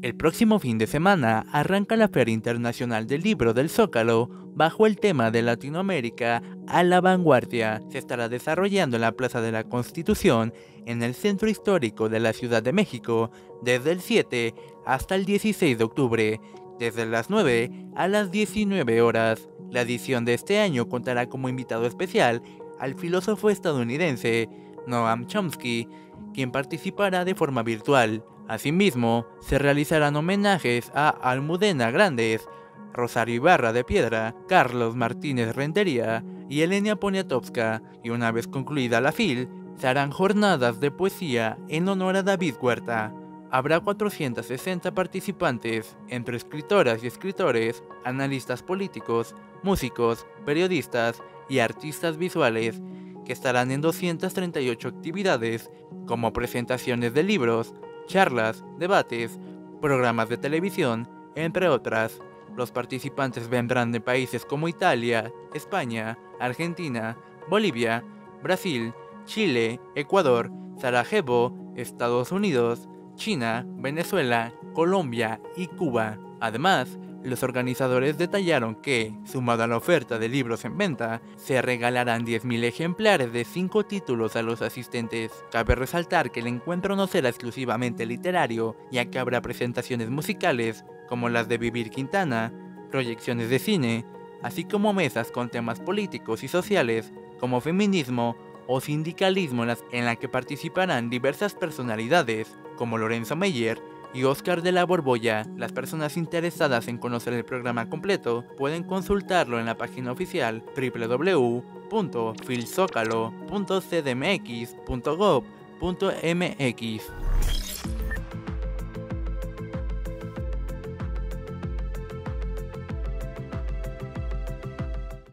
El próximo fin de semana arranca la Feria Internacional del Libro del Zócalo bajo el tema de Latinoamérica a la vanguardia. Se estará desarrollando en la Plaza de la Constitución en el centro histórico de la Ciudad de México desde el 7 hasta el 16 de octubre, desde las 9 a las 19 horas. La edición de este año contará como invitado especial al filósofo estadounidense Noam Chomsky, quien participará de forma virtual. Asimismo, se realizarán homenajes a Almudena Grandes, Rosario Ibarra de Piedra, Carlos Martínez Rentería y Elenia Poniatowska, y una vez concluida la FIL, se harán jornadas de poesía en honor a David Huerta. Habrá 460 participantes, entre escritoras y escritores, analistas políticos, músicos, periodistas y artistas visuales, que estarán en 238 actividades, como presentaciones de libros, charlas, debates, programas de televisión, entre otras. Los participantes vendrán de países como Italia, España, Argentina, Bolivia, Brasil, Chile, Ecuador, Sarajevo, Estados Unidos, China, Venezuela, Colombia y Cuba. Además, los organizadores detallaron que, sumado a la oferta de libros en venta, se regalarán 10.000 ejemplares de 5 títulos a los asistentes. Cabe resaltar que el encuentro no será exclusivamente literario, ya que habrá presentaciones musicales, como las de Vivir Quintana, proyecciones de cine, así como mesas con temas políticos y sociales, como feminismo o sindicalismo en las que participarán diversas personalidades, como Lorenzo Meyer, y Oscar de la Borbolla. Las personas interesadas en conocer el programa completo pueden consultarlo en la página oficial www.filzocalo.cdmx.gov.mx.